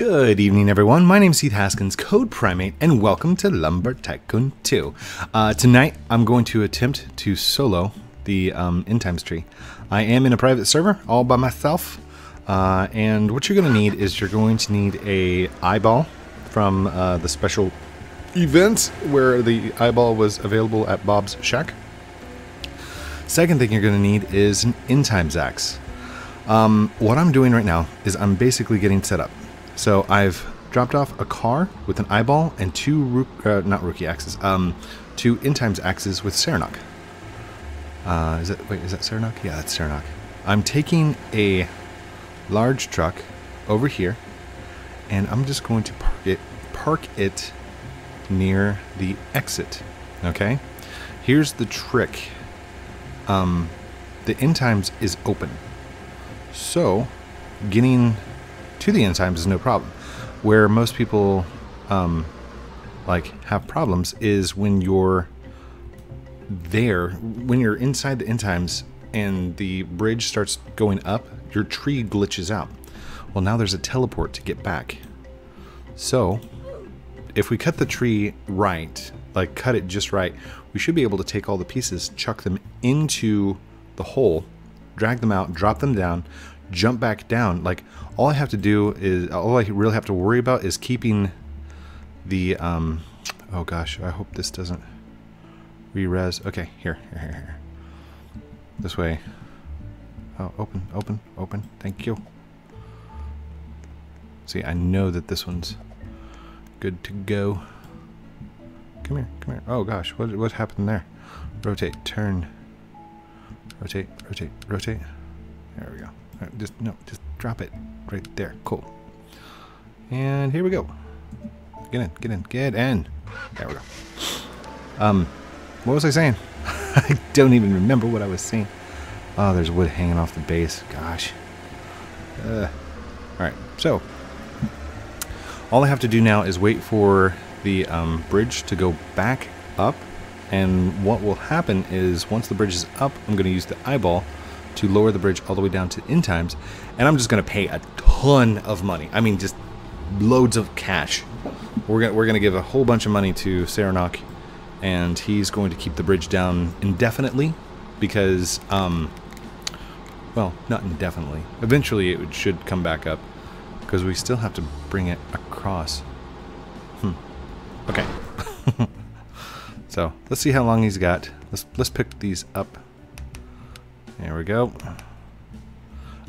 Good evening, everyone. My name is Heath Haskins, CodePrime8, and welcome to Lumber Tycoon 2. Uh, tonight, I'm going to attempt to solo the um, End Times tree. I am in a private server, all by myself, uh, and what you're going to need is you're going to need a eyeball from uh, the special event where the eyeball was available at Bob's Shack. Second thing you're going to need is an End Times axe. Um, what I'm doing right now is I'm basically getting set up. So I've dropped off a car with an eyeball and two, rook, uh, not rookie axes, um, two End Times axes with Seranok. Uh, is that, wait, is that Seranok? Yeah, that's Seranok. I'm taking a large truck over here and I'm just going to park it, park it near the exit. Okay? Here's the trick. Um, the End Times is open. So, getting to the End Times is no problem. Where most people um, like have problems is when you're there, when you're inside the End Times and the bridge starts going up, your tree glitches out. Well, now there's a teleport to get back. So, if we cut the tree right, like cut it just right, we should be able to take all the pieces, chuck them into the hole, drag them out, drop them down, jump back down. Like all I have to do is all I really have to worry about is keeping the um oh gosh, I hope this doesn't re-res. Okay, here, here, here, here. This way. Oh, open, open, open. Thank you. See, I know that this one's good to go. Come here, come here. Oh gosh, what what happened there? Rotate, turn. Rotate, rotate, rotate. There we go. Just no, just drop it right there. Cool. And here we go. Get in, get in, get in. There we go. Um, what was I saying? I don't even remember what I was saying. Oh, there's wood hanging off the base. Gosh. Uh, all right, so all I have to do now is wait for the um, bridge to go back up. And what will happen is once the bridge is up, I'm going to use the eyeball to lower the bridge all the way down to End Times. And I'm just going to pay a ton of money. I mean, just loads of cash. We're going we're gonna give a whole bunch of money to Seranok. And he's going to keep the bridge down indefinitely. Because, um, well, not indefinitely. Eventually it should come back up. Because we still have to bring it across. Hmm. Okay. so let's see how long he's got. Let's let's pick these up. There we go.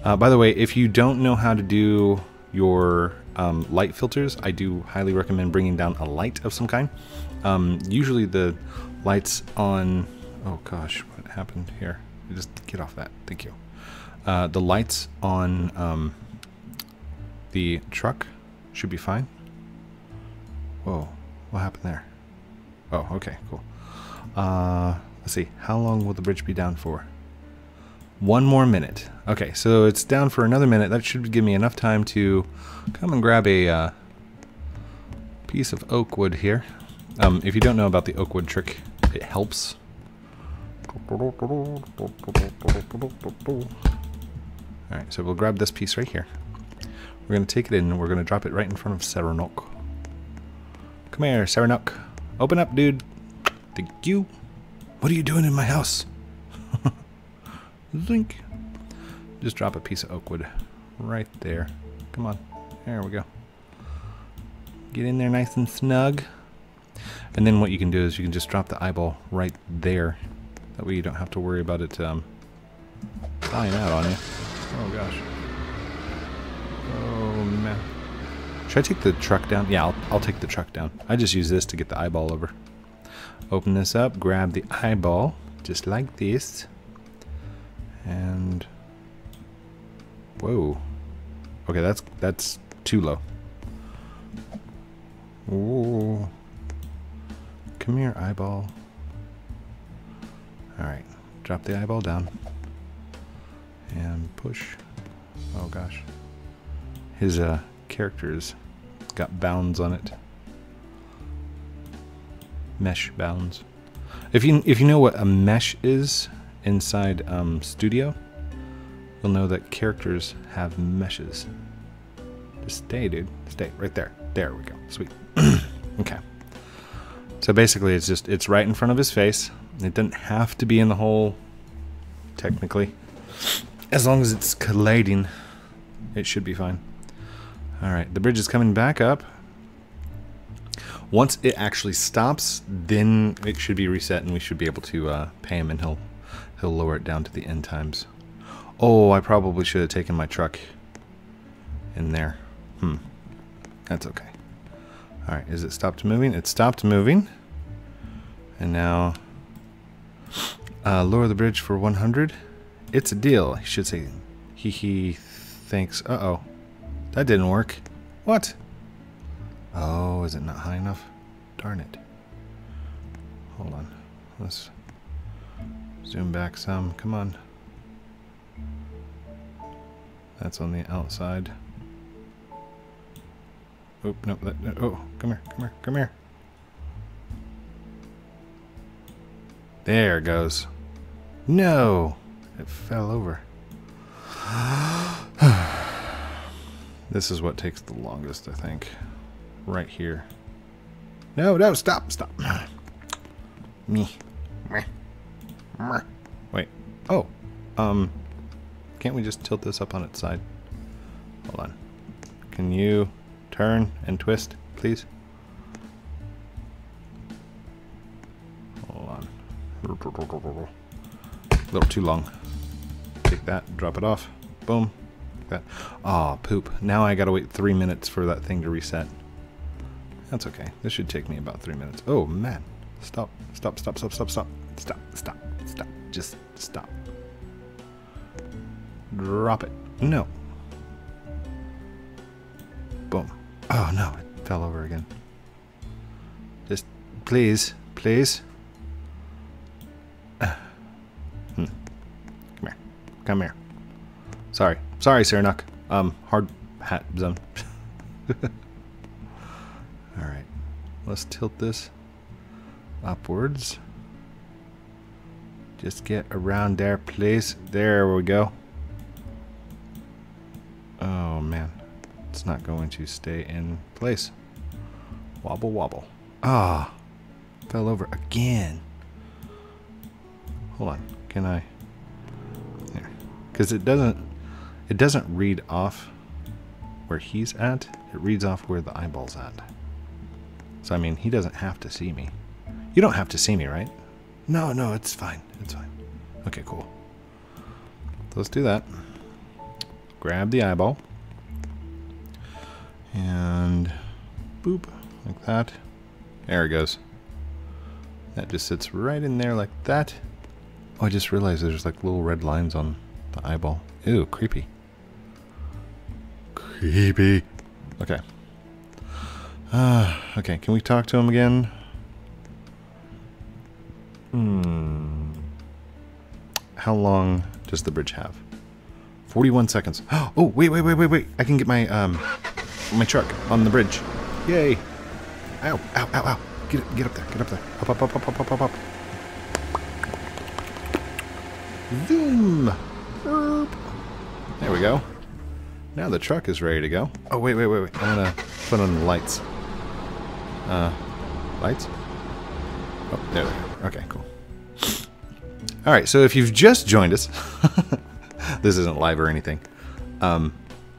Uh, by the way, if you don't know how to do your um, light filters, I do highly recommend bringing down a light of some kind. Um, usually the lights on... Oh gosh, what happened here? Just get off that. Thank you. Uh, the lights on um, the truck should be fine. Whoa, what happened there? Oh, okay, cool. Uh, let's see, how long will the bridge be down for? One more minute. Okay, so it's down for another minute. That should give me enough time to come and grab a uh, piece of oak wood here. Um, if you don't know about the oak wood trick, it helps. Alright, so we'll grab this piece right here. We're going to take it in and we're going to drop it right in front of Seranok. Come here, Seranok. Open up, dude. Thank you. What are you doing in my house? Zink. Just drop a piece of oak wood right there. Come on. There we go. Get in there nice and snug. And then what you can do is you can just drop the eyeball right there. That way you don't have to worry about it um, flying out on you. Oh gosh. Oh man. Should I take the truck down? Yeah, I'll, I'll take the truck down. I just use this to get the eyeball over. Open this up, grab the eyeball, just like this. And... Whoa. Okay, that's that's too low. Ooh. Come here, eyeball. Alright, drop the eyeball down. And push. Oh gosh. His uh, character's got bounds on it. Mesh bounds. If you if you know what a mesh is inside um, Studio, you'll know that characters have meshes. Just stay, dude. Stay right there. There we go. Sweet. okay. So basically, it's just it's right in front of his face. It doesn't have to be in the hole, technically. As long as it's colliding, it should be fine. All right, the bridge is coming back up. Once it actually stops, then it should be reset, and we should be able to uh, pay him, and he'll he'll lower it down to the end times. Oh, I probably should have taken my truck in there. Hmm. That's okay. Alright, is it stopped moving? It stopped moving. And now... Uh, lower the bridge for 100. It's a deal. He should say... He he thinks... Uh-oh. That didn't work. What? Oh, is it not high enough? Darn it. Hold on. Let's zoom back some. Come on. That's on the outside. Oh, no, that, oh, come here, come here, come here. There it goes. No! It fell over. this is what takes the longest, I think. Right here. No, no, stop, stop. Me. Wait. Oh. Um, can't we just tilt this up on its side? Hold on. Can you turn and twist, please? Hold on. A little too long. Take that, drop it off. Boom. That. Ah, oh, poop. Now I gotta wait three minutes for that thing to reset. That's okay. This should take me about three minutes. Oh, man. Stop, stop, stop, stop, stop. Stop, stop, stop. Just stop. Drop it. No. Boom. Oh no, it fell over again. Just please, please. Uh. Hmm. Come here. Come here. Sorry. Sorry, Seranok. Um, hard hat zone. Alright. Let's tilt this upwards. Just get around there, please. There we go. Oh man, it's not going to stay in place. Wobble wobble. Ah, fell over again. Hold on, can I? Because it doesn't, it doesn't read off where he's at. It reads off where the eyeball's at. So I mean, he doesn't have to see me. You don't have to see me, right? No, no, it's fine. It's fine. Okay, cool. Let's do that. Grab the eyeball. And boop like that. There it goes. That just sits right in there like that. Oh I just realized there's like little red lines on the eyeball. Ew creepy. Creepy. Okay. Uh, okay can we talk to him again hmm how long does the bridge have 41 seconds. Oh, wait, wait, wait, wait, wait. I can get my, um, my truck on the bridge. Yay. Ow, ow, ow, ow. Get, get up there, get up there. Up, up, up, up, up, up, up. Zoom. There we go. Now the truck is ready to go. Oh, wait, wait, wait, wait. I'm gonna put on the lights. Uh, lights? Oh, there they are. Okay, cool. Alright, so if you've just joined us, this isn't live or anything. Um,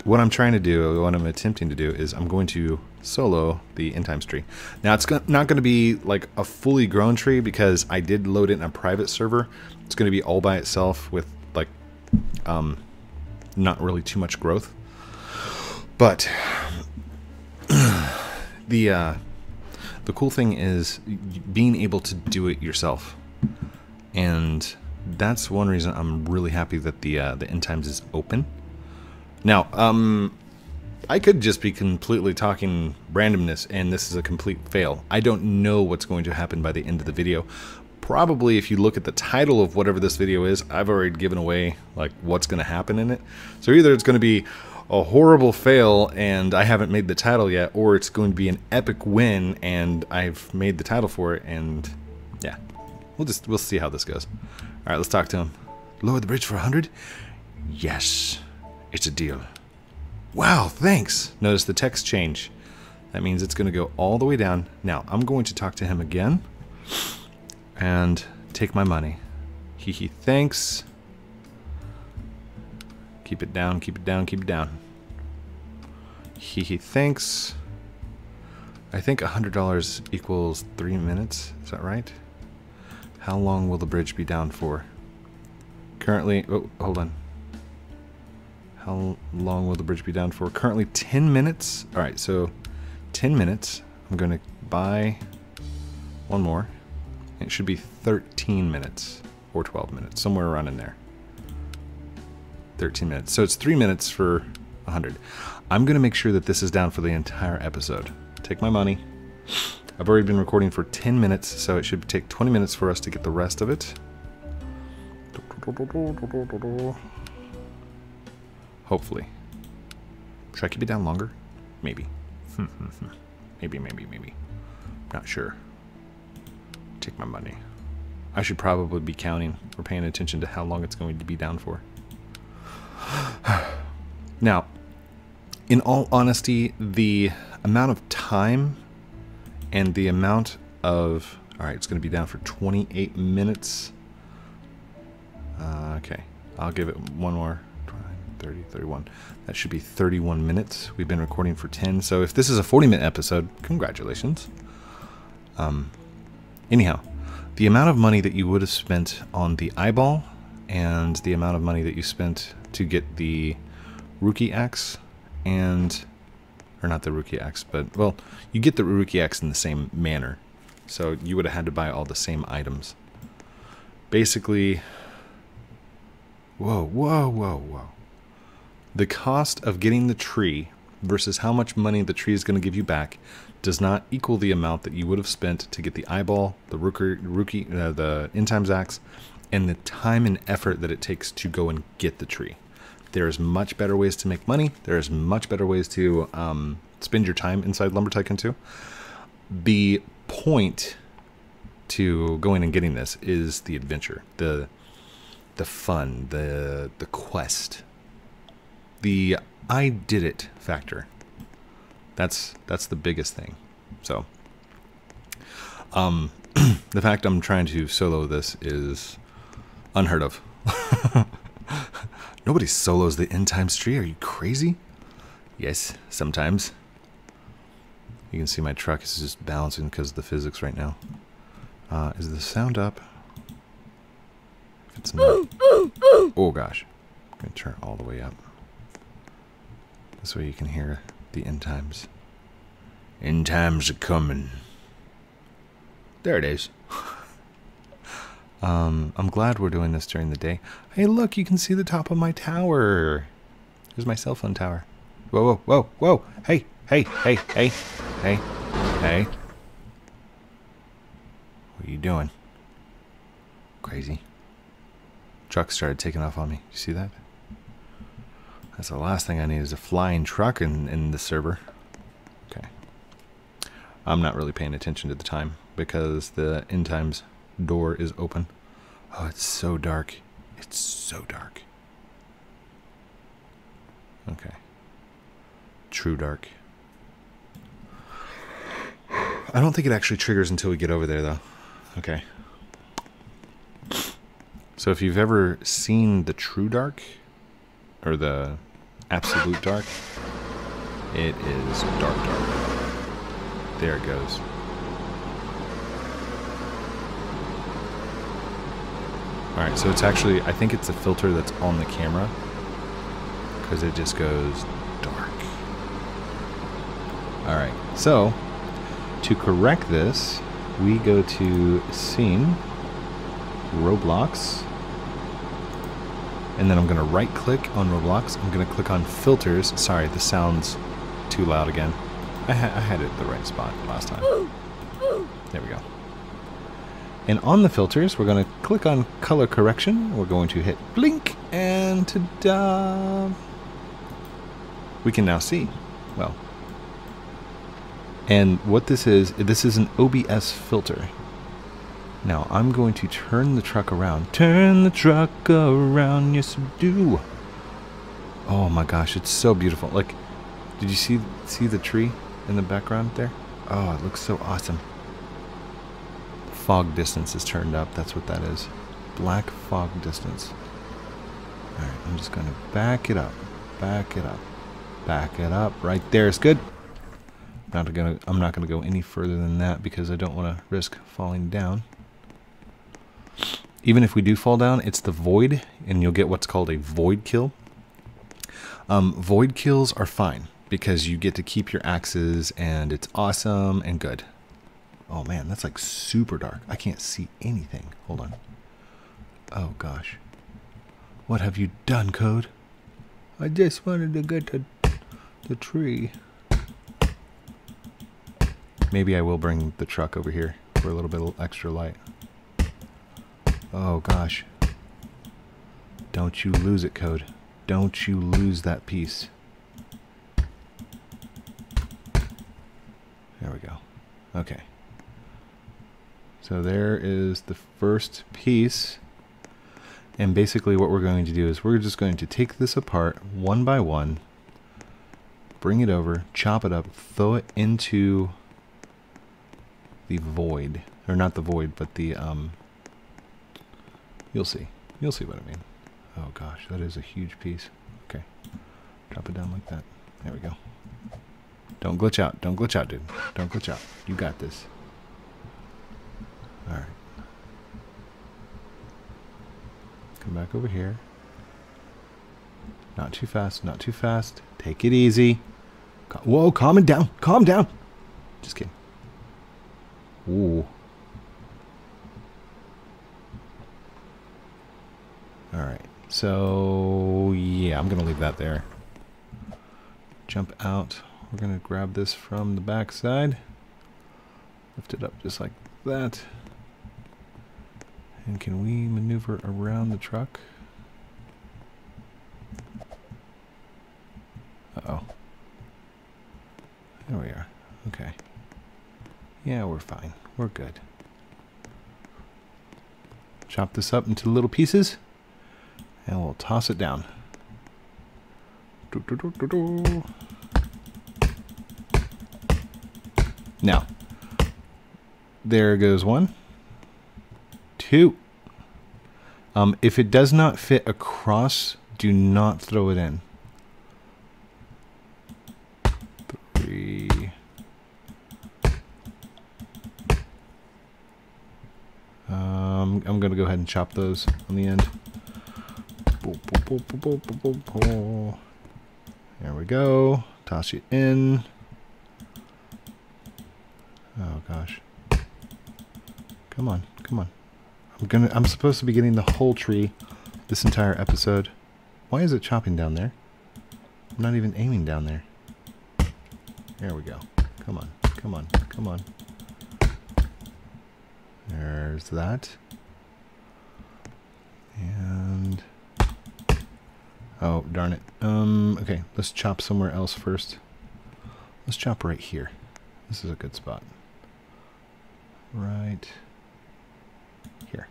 what I'm trying to do, what I'm attempting to do, is I'm going to solo the end times tree. Now it's not going to be like a fully grown tree because I did load it in a private server. It's going to be all by itself with like um, not really too much growth. But the uh, the cool thing is being able to do it yourself, and that's one reason I'm really happy that the uh, the end times is open. Now, um, I could just be completely talking randomness, and this is a complete fail. I don't know what's going to happen by the end of the video. Probably, if you look at the title of whatever this video is, I've already given away like what's going to happen in it. So either it's going to be a horrible fail and I haven't made the title yet, or it's going to be an epic win and I've made the title for it, and yeah, we'll just we'll see how this goes. All right, let's talk to him. Lower the bridge for 100? Yes, it's a deal. Wow, thanks. Notice the text change. That means it's going to go all the way down. Now, I'm going to talk to him again and take my money. Hee, thanks. Keep it down, keep it down, keep it down. Hee hee, thanks. I think $100 equals three minutes. Is that right? How long will the bridge be down for? Currently, oh, hold on. How long will the bridge be down for? Currently 10 minutes. All right, so 10 minutes. I'm going to buy one more. It should be 13 minutes or 12 minutes, somewhere around in there. 13 minutes. So it's three minutes for 100. I'm going to make sure that this is down for the entire episode. Take my money. I've already been recording for 10 minutes, so it should take 20 minutes for us to get the rest of it. Hopefully. Should I keep it down longer? Maybe. maybe, maybe, maybe. Not sure. Take my money. I should probably be counting or paying attention to how long it's going to be down for. now, in all honesty, the amount of time and the amount of... Alright, it's going to be down for 28 minutes. Uh, okay, I'll give it one more. 30, 31. That should be 31 minutes. We've been recording for 10. So if this is a 40 minute episode, congratulations. Um, anyhow, the amount of money that you would have spent on the eyeball and the amount of money that you spent to get the rookie axe and or not the Rukey axe, but well, you get the Rukey axe in the same manner. So you would have had to buy all the same items. Basically, whoa, whoa, whoa, whoa. The cost of getting the tree versus how much money the tree is going to give you back does not equal the amount that you would have spent to get the eyeball, the rookie, rookie uh, the end times axe, and the time and effort that it takes to go and get the tree. There's much better ways to make money. There's much better ways to um, spend your time inside Lumber Tycoon 2. The point to going and getting this is the adventure, the the fun, the the quest, the I did it factor. That's that's the biggest thing. So, um, the fact I'm trying to solo this is unheard of. Nobody solos the end times tree. Are you crazy? Yes, sometimes. You can see my truck is just bouncing because of the physics right now. Uh, is the sound up? If it's not, oh gosh, I'm gonna turn it all the way up. This way you can hear the end times. End times are coming. There it is. um, I'm glad we're doing this during the day. Hey, look, you can see the top of my tower. Here's my cell phone tower. Whoa, whoa, whoa, whoa. Hey, hey, hey, hey, hey, hey. What are you doing? Crazy. Truck started taking off on me. You see that? That's the last thing I need is a flying truck in, in the server. Okay. I'm not really paying attention to the time because the end times door is open. Oh, it's so dark. It's so dark. Okay. True dark. I don't think it actually triggers until we get over there, though. Okay. So if you've ever seen the True Dark, or the absolute dark, it is dark dark. There it goes. Alright, so it's actually, I think it's a filter that's on the camera, because it just goes dark. Alright, so, to correct this, we go to scene, Roblox, and then I'm going to right click on Roblox. I'm going to click on filters. Sorry, the sound's too loud again. I, ha I had it the right spot last time. There we go. And on the filters, we're going to click on color correction. We're going to hit blink and ta-da! We can now see. Well. And what this is, this is an OBS filter. Now I'm going to turn the truck around. Turn the truck around, yes do. Oh my gosh, it's so beautiful. Like, Did you see see the tree in the background there? Oh, it looks so awesome. Fog distance is turned up. That's what that is. Black fog distance. Alright, I'm just going to back it up. Back it up. Back it up. Right there is good. Not gonna, I'm not going to go any further than that because I don't want to risk falling down. Even if we do fall down, it's the void, and you'll get what's called a void kill. Um, void kills are fine because you get to keep your axes, and it's awesome and good. Oh man, that's like super dark. I can't see anything. Hold on. Oh gosh. What have you done, Code? I just wanted to get to the tree. Maybe I will bring the truck over here for a little bit of extra light. Oh gosh. Don't you lose it, Code. Don't you lose that piece. There we go. Okay. So there is the first piece. And basically what we're going to do is we're just going to take this apart one by one, bring it over, chop it up, throw it into the void. Or not the void, but the, um, you'll see. You'll see what I mean. Oh gosh, that is a huge piece. Okay. Drop it down like that. There we go. Don't glitch out. Don't glitch out, dude. Don't glitch out. You got this. Alright. Come back over here. Not too fast, not too fast. Take it easy. Whoa, calm it down. Calm down. Just kidding. Ooh. Alright. So, yeah, I'm to leave that there. Jump out. We're to grab this from the back side. Lift it up just like that. And can we maneuver around the truck? Uh-oh. There we are. Okay. Yeah, we're fine. We're good. Chop this up into little pieces. And we'll toss it down. Now, there goes one two. Um, if it does not fit across, do not throw it in. Three. Um, I'm going to go ahead and chop those on the end. There we go. Toss it in. Oh gosh. Come on, come on. I'm gonna I'm supposed to be getting the whole tree this entire episode. Why is it chopping down there? I'm not even aiming down there. There we go. Come on, come on, come on. There's that. And oh darn it. Um okay, let's chop somewhere else first. Let's chop right here. This is a good spot. Right here.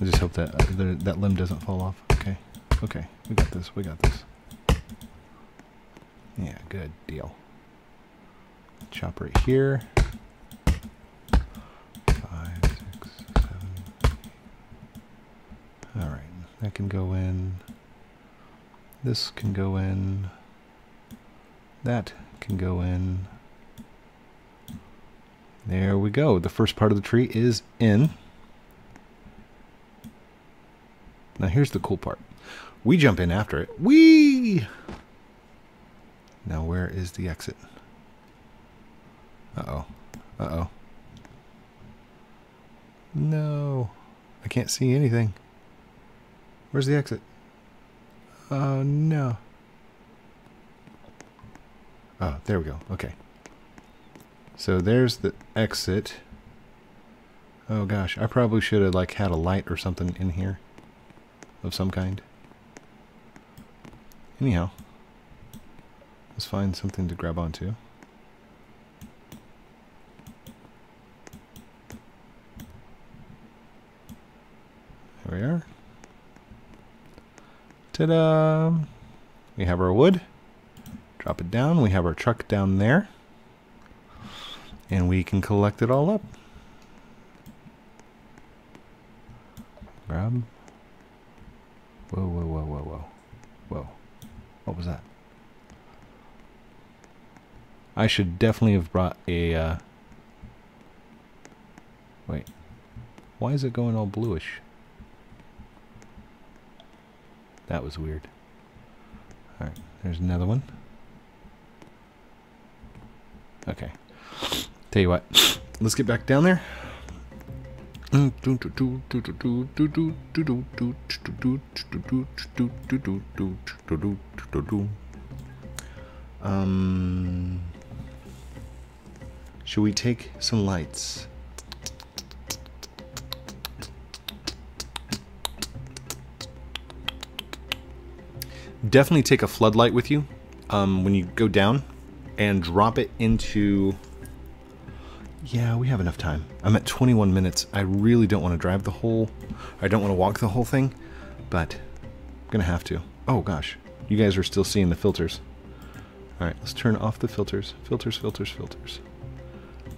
I just hope that uh, that limb doesn't fall off. Okay, okay, we got this, we got this. Yeah, good deal. Chop right here. Five, six, seven. All right, that can go in. This can go in. That can go in. There we go. The first part of the tree is in. Now here's the cool part. We jump in after it. Whee! Now where is the exit? Uh-oh. Uh-oh. No. I can't see anything. Where's the exit? Oh, no. Oh, there we go. Okay. So there's the exit. Oh gosh, I probably should have like had a light or something in here of some kind. Anyhow, let's find something to grab onto. There we are. Ta-da! We have our wood. Drop it down. We have our truck down there. And we can collect it all up. Grab. Whoa, whoa, whoa, whoa, whoa. Whoa. What was that? I should definitely have brought a, uh... Wait. Why is it going all bluish? That was weird. Alright, there's another one. Okay. Tell you what, let's get back down there. Um, should we take some lights? Definitely take a floodlight with you um, when you go down and drop it into yeah, we have enough time. I'm at 21 minutes. I really don't want to drive the whole... I don't want to walk the whole thing, but I'm going to have to. Oh, gosh. You guys are still seeing the filters. Alright, let's turn off the filters. Filters, filters, filters.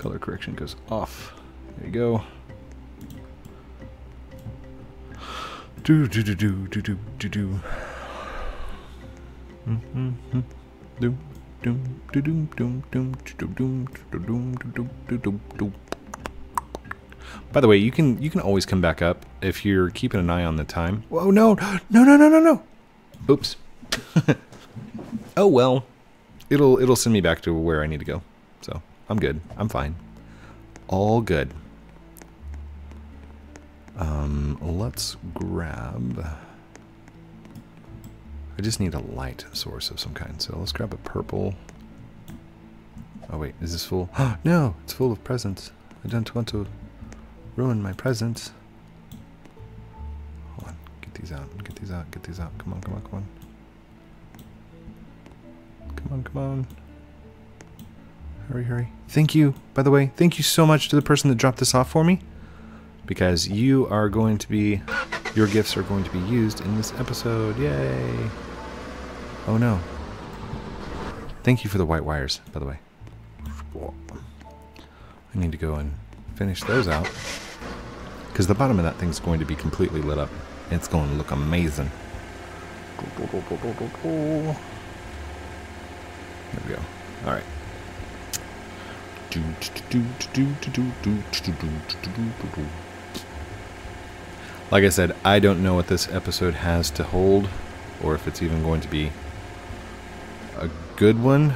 Color correction goes off. There you go. Do do do do do do do do. Mm-hmm. Do by the way, you can you can always come back up if you're keeping an eye on the time. Whoa, no, no, no, no, no, no. Oops. oh well, it'll it'll send me back to where I need to go. I'm good. I'm fine. All good. Um, let's grab. I just need a light source of some kind. So let's grab a purple. Oh wait, is this full? no, it's full of presents. I don't want to ruin my presents. Hold on, get these out, get these out, get these out. Come on, come on, come on. Come on, come on. Hurry, hurry. Thank you, by the way, thank you so much to the person that dropped this off for me. Because you are going to be your gifts are going to be used in this episode. Yay! Oh no. Thank you for the white wires, by the way. I need to go and finish those out. Because the bottom of that thing's going to be completely lit up. It's going to look amazing. There we go. Alright. Like I said, I don't know what this episode has to hold, or if it's even going to be a good one.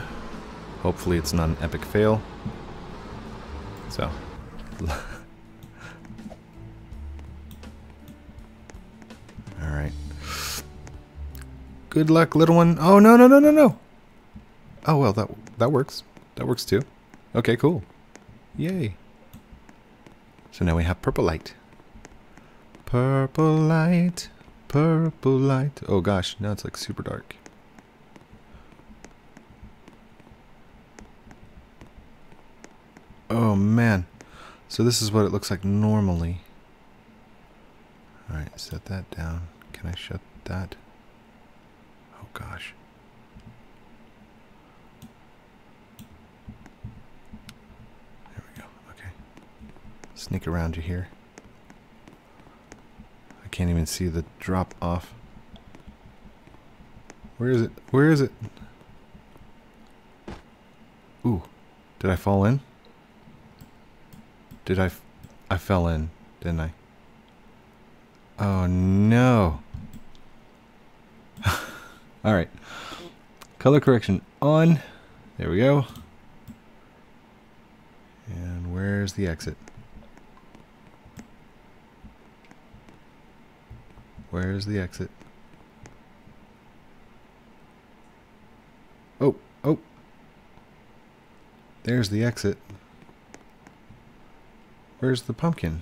Hopefully it's not an epic fail. So. Alright. Good luck, little one. Oh, no, no, no, no, no. Oh, well, that, that works. That works too. Okay, cool. Yay. So now we have purple light. Purple light, purple light. Oh gosh, now it's like super dark. Oh man. So this is what it looks like normally. Alright, set that down. Can I shut that? Oh gosh. There we go. Okay. Sneak around you here. I can't even see the drop off. Where is it? Where is it? Ooh. Did I fall in? Did I... I fell in, didn't I? Oh, no. Alright. Color correction on. There we go. And where's the exit? Where's the exit? Oh, oh. There's the exit. Where's the pumpkin?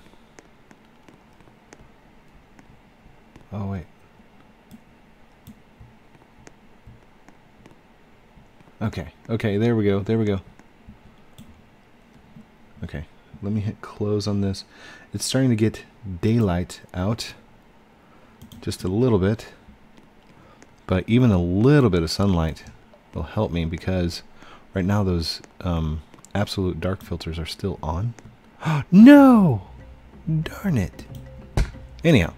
Oh, wait. Okay, okay, there we go, there we go. Okay, let me hit close on this. It's starting to get daylight out. Just a little bit. But even a little bit of sunlight will help me because right now those um, absolute dark filters are still on. no! Darn it. Anyhow,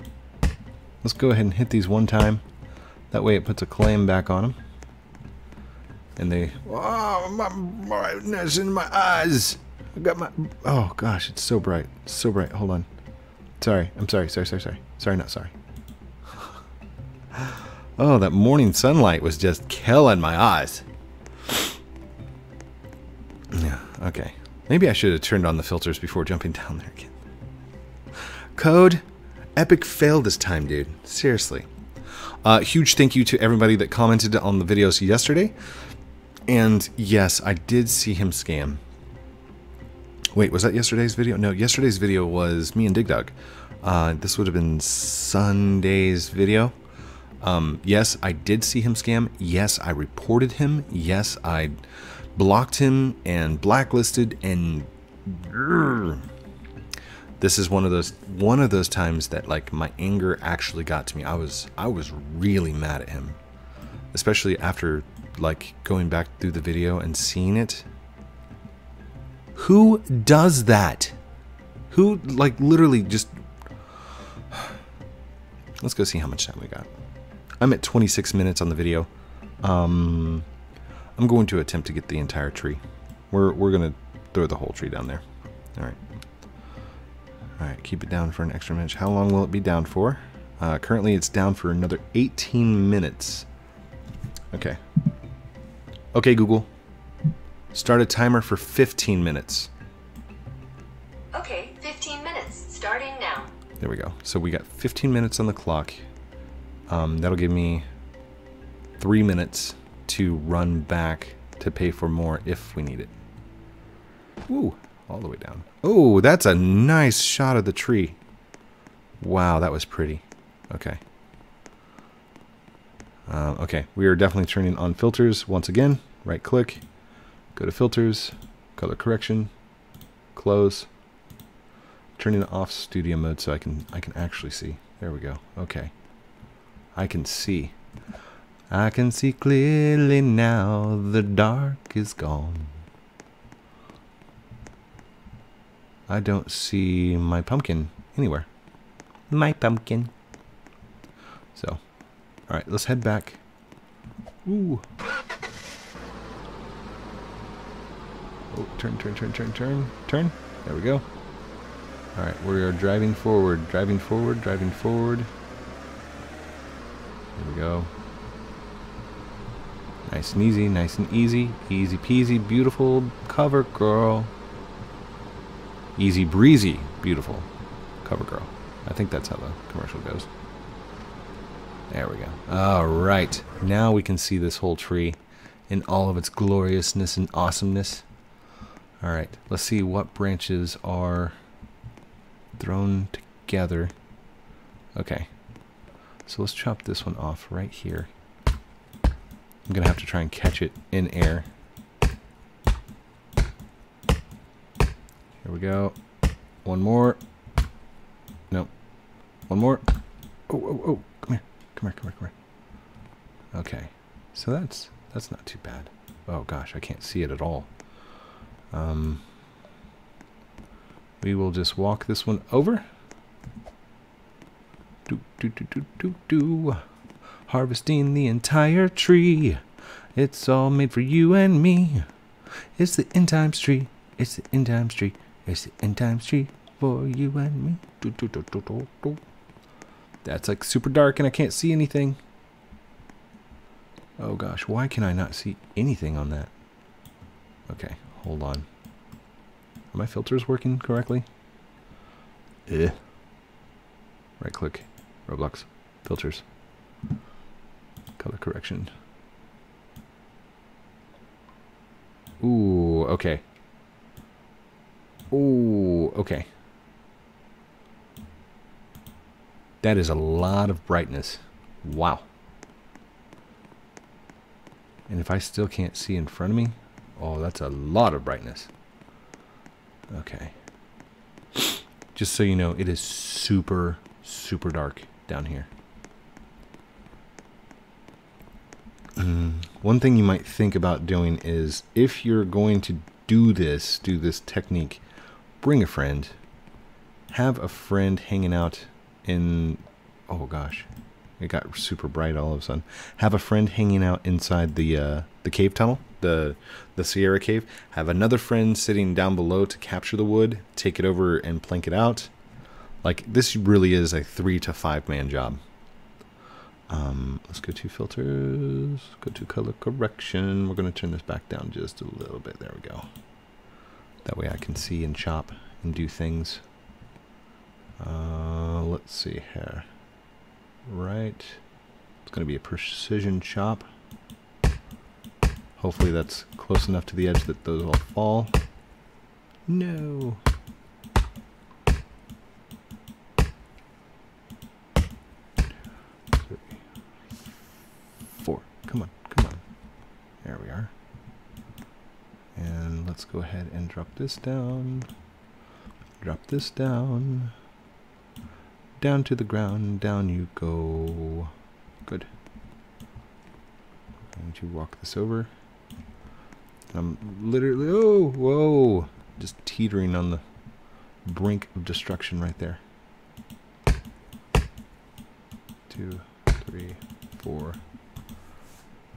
let's go ahead and hit these one time. That way it puts a claim back on them. And they... Oh, my brightness in my eyes! I got my... Oh, gosh, it's so bright. so bright. Hold on. Sorry. I'm sorry. Sorry, sorry, sorry. Sorry, not sorry. Oh, that morning sunlight was just killing my eyes. Yeah, okay. Maybe I should have turned on the filters before jumping down there again. Code, epic fail this time, dude. Seriously. Uh, huge thank you to everybody that commented on the videos yesterday. And yes, I did see him scam. Wait, was that yesterday's video? No, yesterday's video was me and Dig Dug. Uh, this would have been Sunday's video. Um, yes, I did see him scam. Yes, I reported him. Yes, I blocked him and blacklisted and this is one of those one of those times that like my anger actually got to me. I was I was really mad at him. Especially after like going back through the video and seeing it. Who does that? Who like literally just Let's go see how much time we got. I'm at 26 minutes on the video. Um, I'm going to attempt to get the entire tree. We're, we're going to throw the whole tree down there. All right. All right, keep it down for an extra minute. How long will it be down for? Uh, currently, it's down for another 18 minutes. Okay. Okay, Google. Start a timer for 15 minutes. Okay, 15 minutes, starting now. There we go. So we got 15 minutes on the clock. Um, that'll give me three minutes to run back to pay for more if we need it. Ooh, all the way down. Oh, that's a nice shot of the tree. Wow, that was pretty. Okay. Uh, okay, we are definitely turning on filters once again. Right click, go to filters, color correction, close. Turning off studio mode so I can I can actually see. There we go. Okay. I can see. I can see clearly now, the dark is gone. I don't see my pumpkin anywhere. My pumpkin. So, alright, let's head back. Ooh. Oh, turn, turn, turn, turn, turn, turn. There we go. Alright, we are driving forward, driving forward, driving forward. Here we go. Nice and easy, nice and easy. Easy peasy, beautiful cover girl. Easy breezy, beautiful cover girl. I think that's how the commercial goes. There we go. Alright, now we can see this whole tree in all of its gloriousness and awesomeness. Alright, let's see what branches are thrown together. Okay, so let's chop this one off right here. I'm going to have to try and catch it in air. Here we go. One more. No. One more. Oh, oh, oh. Come here. Come here, come here, come here. Okay. So that's that's not too bad. Oh gosh, I can't see it at all. Um, we will just walk this one over. Do, do, do, do, do. Harvesting the entire tree. It's all made for you and me. It's the end times tree. It's the end times tree. It's the end times tree for you and me. Do, do, do, do, do, do. That's like super dark and I can't see anything. Oh gosh, why can I not see anything on that? Okay, hold on. Are my filters working correctly? Eh. Right click. Roblox filters. Color correction. Ooh, okay. Ooh, okay. That is a lot of brightness. Wow. And if I still can't see in front of me, oh, that's a lot of brightness. Okay. Just so you know, it is super, super dark down here. one thing you might think about doing is if you're going to do this, do this technique, bring a friend. Have a friend hanging out in. Oh gosh, it got super bright all of a sudden. Have a friend hanging out inside the uh, the cave tunnel, the the Sierra cave. Have another friend sitting down below to capture the wood, take it over and plank it out. Like this really is a three to five man job. Um, let's go to filters, go to color correction. We're going to turn this back down just a little bit. There we go. That way I can see and chop and do things. Uh, let's see here. Right. It's going to be a precision chop. Hopefully that's close enough to the edge that those all fall. No. four. Come on, come on. There we are. And let's go ahead and drop this down. Drop this down. Down to the ground, down you go. Good. Going to walk this over. I'm literally, oh, whoa, just teetering on the brink of destruction right there. Two, three, four,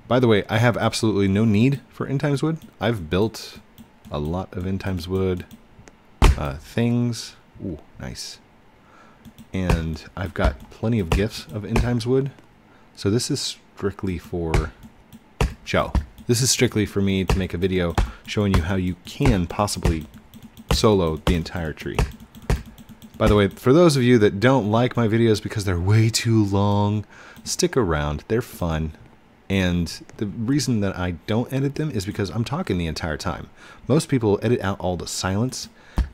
by the way, I have absolutely no need for end times wood. I've built a lot of end times wood uh, things. Ooh, nice. And I've got plenty of gifts of end times wood. So this is strictly for show. This is strictly for me to make a video showing you how you can possibly solo the entire tree. By the way, for those of you that don't like my videos because they're way too long, stick around. They're fun. And the reason that I don't edit them is because I'm talking the entire time. Most people edit out all the silence,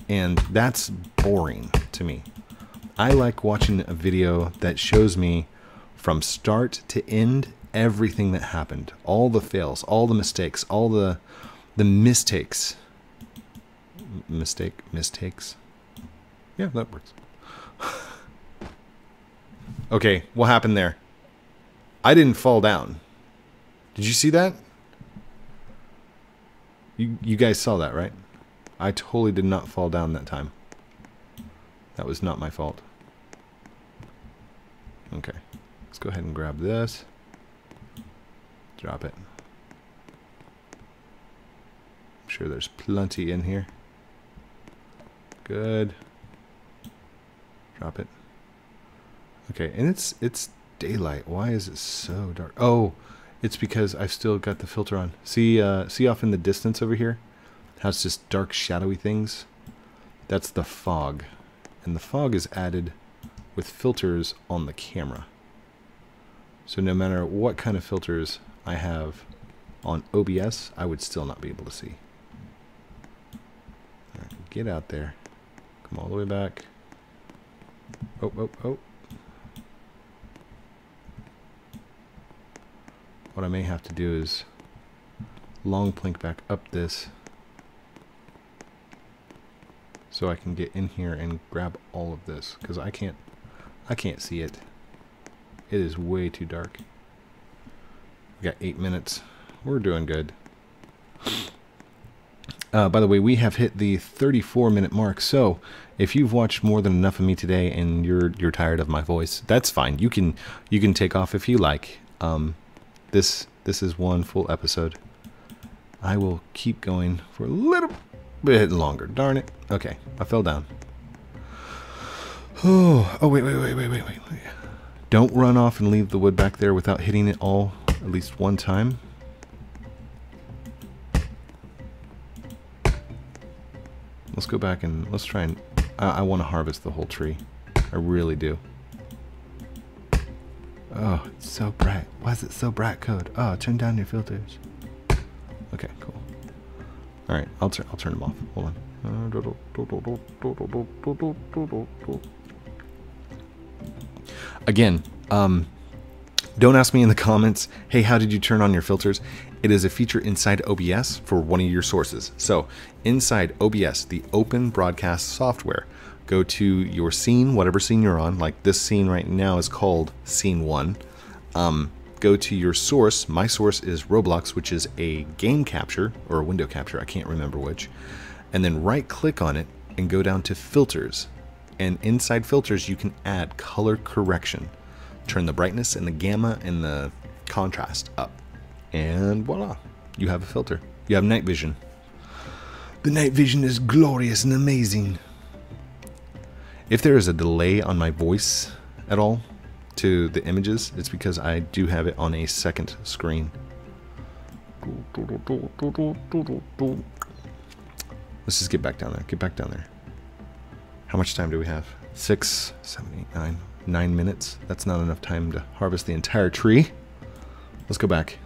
and that's boring to me. I like watching a video that shows me from start to end everything that happened, all the fails, all the mistakes, all the the mistakes. Mistake, mistakes. Yeah, that works. okay, what happened there? I didn't fall down. Did you see that? You you guys saw that, right? I totally did not fall down that time. That was not my fault. Okay. Let's go ahead and grab this. Drop it. I'm sure there's plenty in here. Good. Drop it. Okay, and it's it's daylight. Why is it so dark? Oh, it's because I've still got the filter on. See, uh, see off in the distance over here? How it's just dark, shadowy things? That's the fog. And the fog is added with filters on the camera. So no matter what kind of filters I have on OBS, I would still not be able to see. Get out there. Come all the way back. Oh, oh, oh. What I may have to do is long plank back up this so I can get in here and grab all of this because I can't I can't see it. It is way too dark. We got eight minutes. We're doing good. Uh, by the way, we have hit the 34 minute mark. So if you've watched more than enough of me today and you're you're tired of my voice, that's fine. You can you can take off if you like. Um, this this is one full episode. I will keep going for a little bit longer. Darn it. Okay, I fell down. Oh, oh wait, wait, wait, wait, wait, wait. Don't run off and leave the wood back there without hitting it all at least one time. Let's go back and let's try and... I, I want to harvest the whole tree. I really do. Oh, it's so bright. Why is it so bright, code? Oh, turn down your filters. Okay, cool. All right, I'll turn I'll turn them off. Hold on. Again, um, don't ask me in the comments, hey, how did you turn on your filters? It is a feature inside OBS for one of your sources. So, inside OBS, the open broadcast software, go to your scene, whatever scene you're on. Like this scene right now is called Scene 1. Um, go to your source. My source is Roblox, which is a game capture or a window capture. I can't remember which. And then right click on it and go down to filters. And inside filters, you can add color correction. Turn the brightness and the gamma and the contrast up. And voila, you have a filter. You have night vision. The night vision is glorious and amazing. If there is a delay on my voice at all to the images, it's because I do have it on a second screen. Let's just get back down there. Get back down there. How much time do we have? Six, seven, eight, nine, nine minutes. That's not enough time to harvest the entire tree. Let's go back.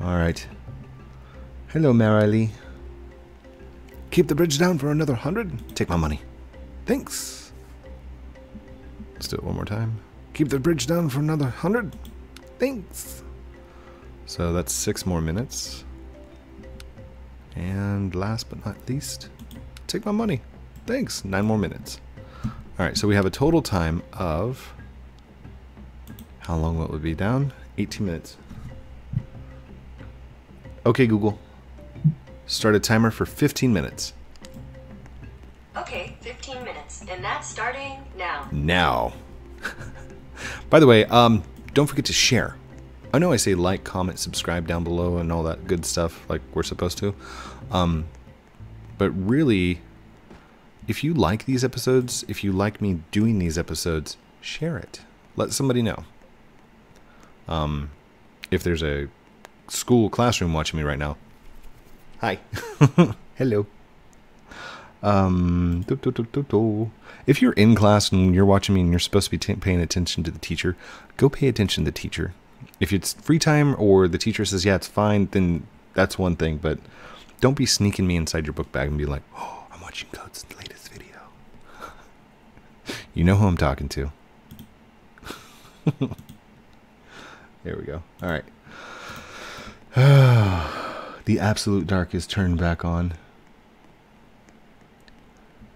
All right. Hello, Marilee. Keep the bridge down for another hundred. Take my money. Thanks. Let's do it one more time. Keep the bridge down for another hundred. Thanks. So that's six more minutes. And last but not least, take my money. Thanks. Nine more minutes. All right, so we have a total time of how long will it be down? 18 minutes. Okay, Google. Start a timer for 15 minutes. Okay, 15 minutes, and that's starting now. Now. By the way, um, don't forget to share. I know I say like, comment, subscribe down below, and all that good stuff like we're supposed to. Um, but really, if you like these episodes, if you like me doing these episodes, share it. Let somebody know. Um, if there's a school classroom watching me right now, hi, hello. Um, if you're in class and you're watching me and you're supposed to be paying attention to the teacher, go pay attention to the teacher. If it's free time or the teacher says, yeah, it's fine, then that's one thing. But don't be sneaking me inside your book bag and be like, oh, I'm watching Code's latest video. you know who I'm talking to. there we go. All right. the absolute dark is turned back on.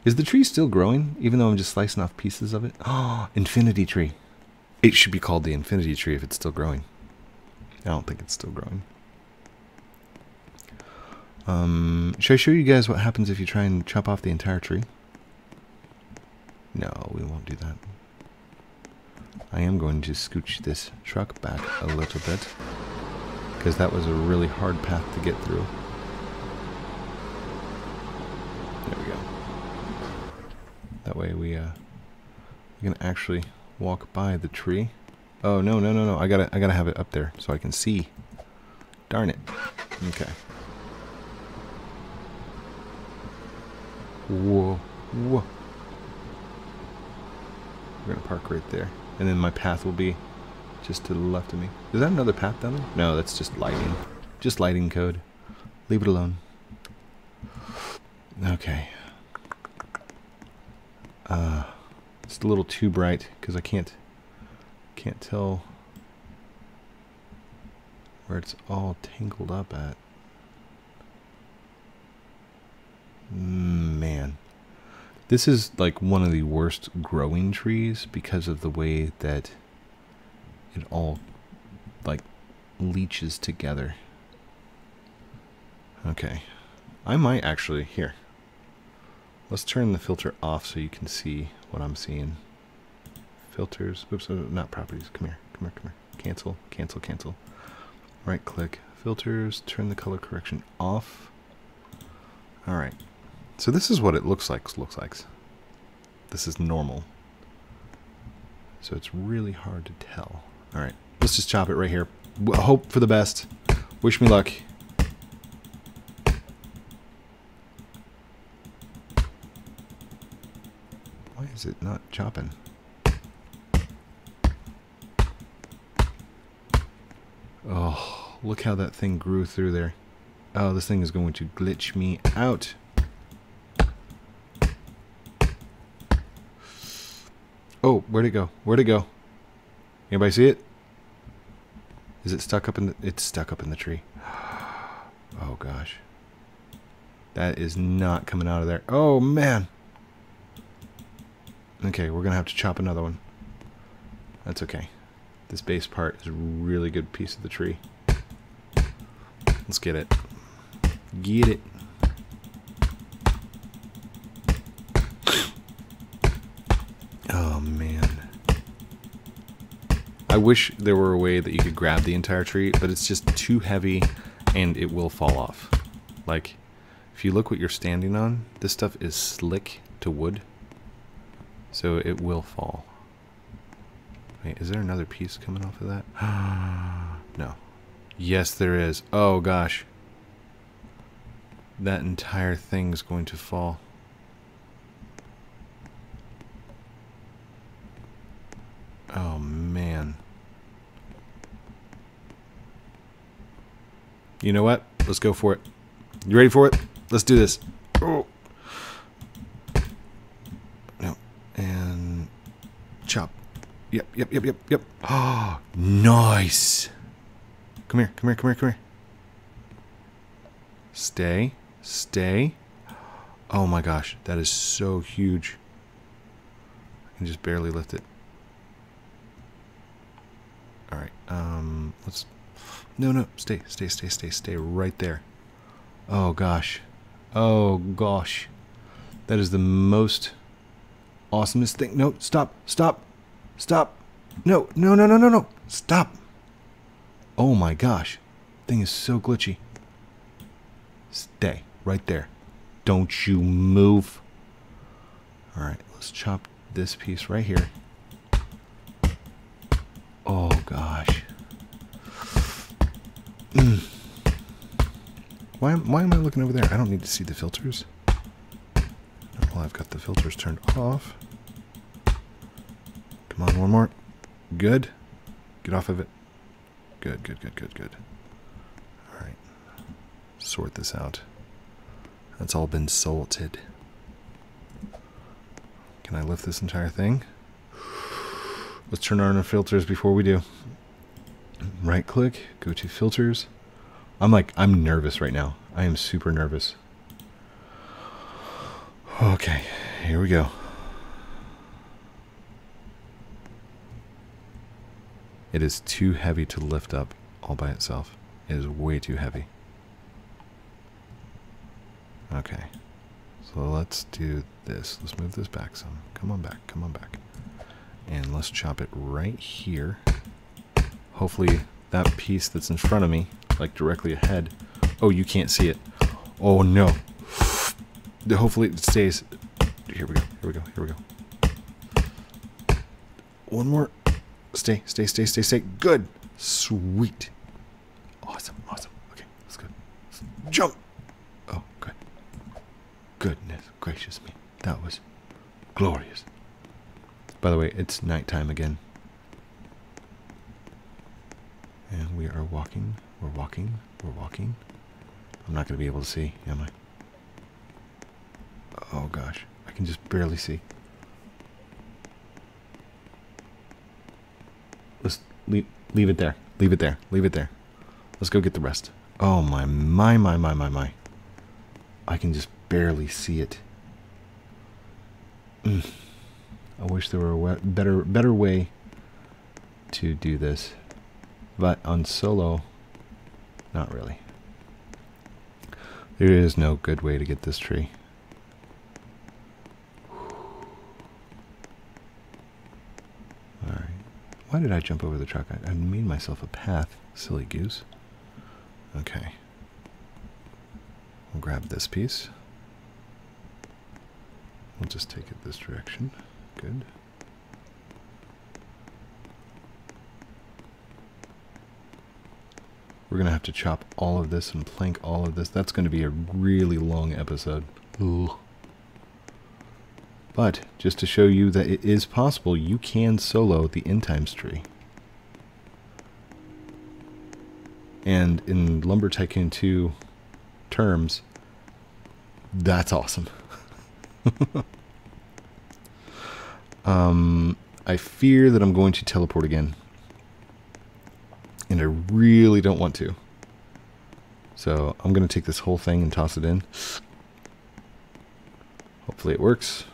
Is the tree still growing, even though I'm just slicing off pieces of it? Oh, infinity tree. It should be called the infinity tree if it's still growing. I don't think it's still growing. Um, should I show you guys what happens if you try and chop off the entire tree? No, we won't do that. I am going to scooch this truck back a little bit because that was a really hard path to get through. There we go. That way we uh we can actually walk by the tree. Oh no no no no! I gotta I gotta have it up there so I can see. Darn it. Okay. Whoa whoa. We're gonna park right there, and then my path will be just to the left of me. Is that another path down there? No, that's just lighting. Just lighting code. Leave it alone. Okay. Uh, it's a little too bright because I can't can't tell where it's all tangled up at. Man, this is like one of the worst growing trees because of the way that it all like leeches together. Okay. I might actually here. Let's turn the filter off so you can see what I'm seeing. Filters, oops, uh, not properties. Come here, come here, come here. Cancel, cancel, cancel. Right click, filters, turn the color correction off. All right. So this is what it looks like, looks like. This is normal. So it's really hard to tell. All right, let's just chop it right here. Hope for the best. Wish me luck. Why is it not chopping? Oh, look how that thing grew through there. Oh, this thing is going to glitch me out. Oh, where'd it go? Where'd it go? Anybody see it? Is it stuck up in the it's stuck up in the tree. Oh gosh. That is not coming out of there. Oh man. Okay, we're gonna have to chop another one. That's okay. This base part is a really good piece of the tree. Let's get it. Get it. Oh man. I wish there were a way that you could grab the entire tree, but it's just too heavy and it will fall off. Like, if you look what you're standing on, this stuff is slick to wood, so it will fall. Wait, is there another piece coming off of that? no. Yes, there is. Oh gosh. That entire thing's going to fall. Oh man. You know what? Let's go for it. You ready for it? Let's do this. Oh. No. And chop. Yep, yep, yep, yep, yep. Oh, nice. Come here, come here, come here, come here. Stay, stay. Oh my gosh, that is so huge. I can just barely lift it. All right, um, let's. No, no, stay, stay, stay, stay, stay right there. Oh gosh, oh gosh, that is the most awesomest thing. No, stop, stop, stop. No, no, no, no, no, no, stop. Oh my gosh, thing is so glitchy. Stay right there. Don't you move. All right, let's chop this piece right here. Oh gosh. Why, why am I looking over there? I don't need to see the filters. Well, I've got the filters turned off. Come on, one more. Good. Get off of it. Good, good, good, good, good. All right. Sort this out. That's all been salted. Can I lift this entire thing? Let's turn on our filters before we do. Right click, go to filters. I'm like, I'm nervous right now. I am super nervous. Okay, here we go. It is too heavy to lift up all by itself. It is way too heavy. Okay. So let's do this. Let's move this back some. Come on back. Come on back. And let's chop it right here. Hopefully that piece that's in front of me, like directly ahead. Oh, you can't see it. Oh no. Hopefully it stays. Here we go. Here we go. Here we go. One more. Stay, stay, stay, stay, stay. Good. Sweet. Awesome, awesome. Okay, let's go. Let's jump. Oh, good. Goodness gracious me. That was glorious. By the way, it's nighttime again. And we are walking. We're walking. We're walking. I'm not going to be able to see, am I? Oh gosh. I can just barely see. Let's leave, leave it there. Leave it there. Leave it there. Let's go get the rest. Oh my, my, my, my, my, my. I can just barely see it. Mm. I wish there were a better, better way to do this. But on solo, not really. There is no good way to get this tree. Alright. Why did I jump over the truck? I, I made myself a path, silly goose. Okay. We'll grab this piece. We'll just take it this direction. Good. We're going to have to chop all of this and plank all of this. That's going to be a really long episode. Ooh. But just to show you that it is possible, you can solo the end times tree. And in Lumber Tycoon 2 terms, that's awesome. um, I fear that I'm going to teleport again. And I really don't want to. So I'm going to take this whole thing and toss it in. Hopefully it works.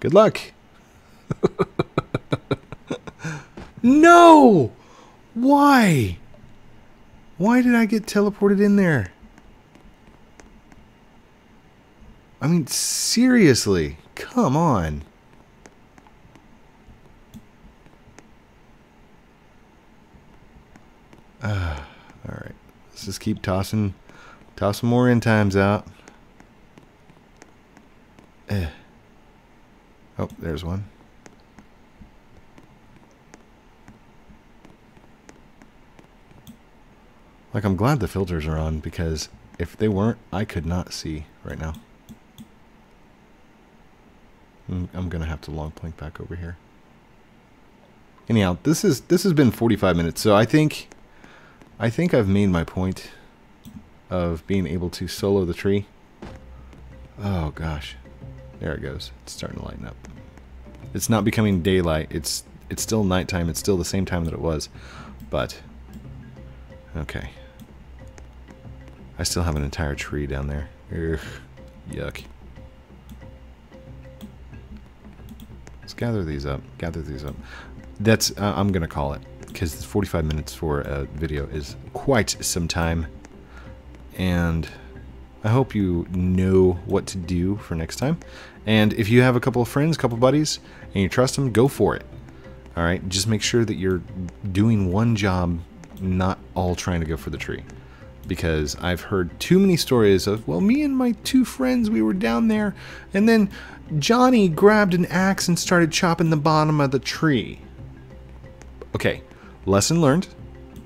Good luck. no! Why? Why did I get teleported in there? I mean, seriously. Come on. Uh, all right. Let's just keep tossing, tossing more end times out. Eh. Oh, there's one. Like, I'm glad the filters are on because if they weren't, I could not see right now. I'm gonna have to long plank back over here. Anyhow, this is this has been 45 minutes, so I think I think I've made my point of being able to solo the tree. Oh gosh. There it goes. It's starting to lighten up. It's not becoming daylight. It's it's still nighttime. It's still the same time that it was. But okay. I still have an entire tree down there. Ugh, yuck. Let's gather these up. Gather these up. That's uh, I'm gonna call it because 45 minutes for a video is quite some time, and I hope you know what to do for next time. And if you have a couple of friends, a couple of buddies, and you trust them, go for it. All right, just make sure that you're doing one job, not all trying to go for the tree because I've heard too many stories of, well, me and my two friends, we were down there, and then Johnny grabbed an axe and started chopping the bottom of the tree. Okay, lesson learned.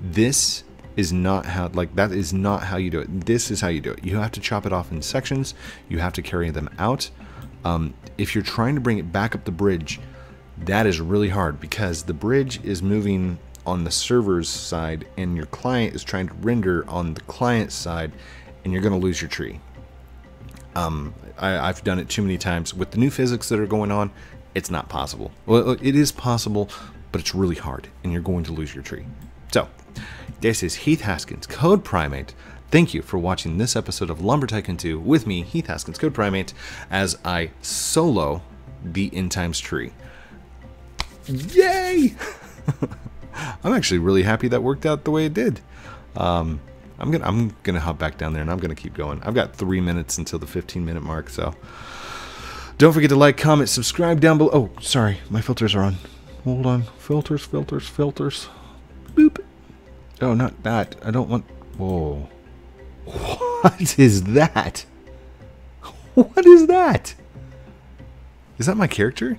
This is not how, like, that is not how you do it. This is how you do it. You have to chop it off in sections, you have to carry them out. Um, if you're trying to bring it back up the bridge, that is really hard because the bridge is moving on the server's side and your client is trying to render on the client side and you're going to lose your tree. Um, I, have done it too many times. With the new physics that are going on, it's not possible. Well, it is possible, but it's really hard and you're going to lose your tree. So, this is Heath Haskins, CodePrime8. Thank you for watching this episode of Lumber Tycoon 2 with me, Heath Haskins, CodePrime8, as I solo the End Times tree. Yay! I'm actually really happy that worked out the way it did. Um, I'm gonna I'm gonna hop back down there and I'm gonna keep going. I've got three minutes until the 15 minute mark, so don't forget to like, comment, subscribe down below. Oh, sorry, my filters are on. Hold on, filters, filters, filters. Boop. Oh, not that. I don't want. Whoa. What is that? What is that? Is that my character?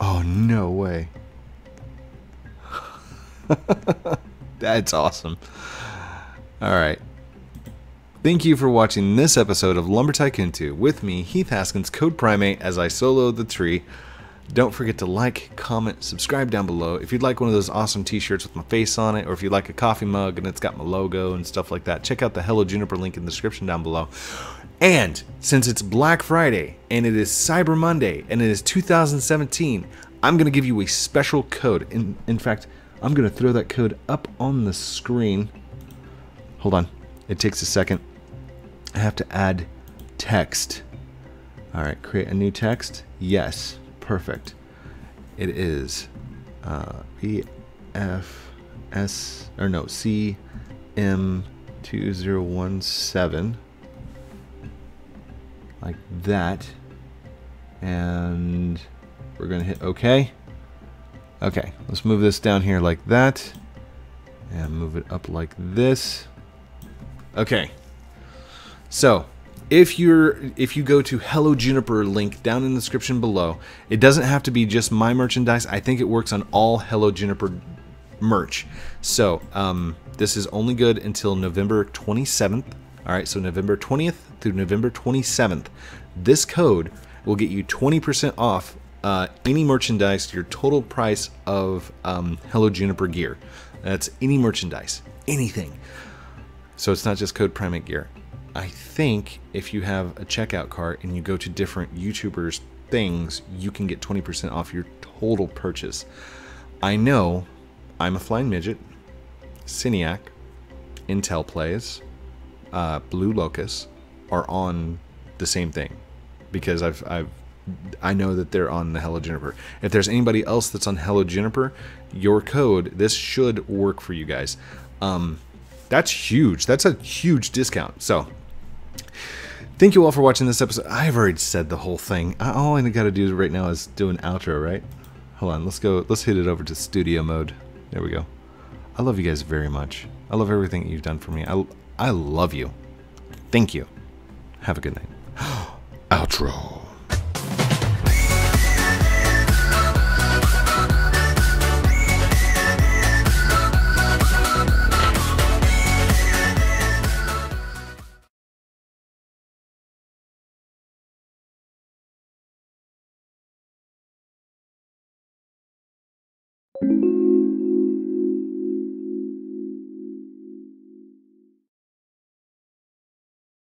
Oh, no way. That's awesome. All right. Thank you for watching this episode of Lumber Tycoon 2 with me, Heath Haskins, CodePrime8, as I solo the tree. Don't forget to like, comment, subscribe down below. If you'd like one of those awesome t-shirts with my face on it, or if you'd like a coffee mug and it's got my logo and stuff like that, check out the Hello Juniper link in the description down below. And since it's Black Friday and it is Cyber Monday and it is 2017, I'm going to give you a special code. In, in fact, I'm going to throw that code up on the screen. Hold on. It takes a second. I have to add text. All right, create a new text. Yes, perfect. It is uh, BFS, or no, CM2017. Like that. And we're going to hit OK. Okay, let's move this down here like that. And move it up like this. Okay. So, if you're if you go to Hello Juniper link down in the description below, it doesn't have to be just my merchandise. I think it works on all Hello Juniper merch. So, um, this is only good until November 27th. All right, so November 20th through November 27th. This code will get you 20% off uh, any merchandise your total price of um, Hello Juniper gear. That's any merchandise, anything. So it's not just CodePrime8 gear. I think if you have a checkout cart and you go to different YouTubers' things, you can get 20% off your total purchase. I know I'm a Flying Midget, Cineac, Intel Plays, uh, Blue Locust are on the same thing because I've, I've I know that they're on the Hello Juniper. If there's anybody else that's on Hello Juniper, your code, this should work for you guys. Um, that's huge. That's a huge discount. So, thank you all for watching this episode. I've already said the whole thing. All I got to do right now is do an outro, right? Hold on. Let's go. Let's hit it over to studio mode. There we go. I love you guys very much. I love everything you've done for me. I, I love you. Thank you. Have a good night. Outro.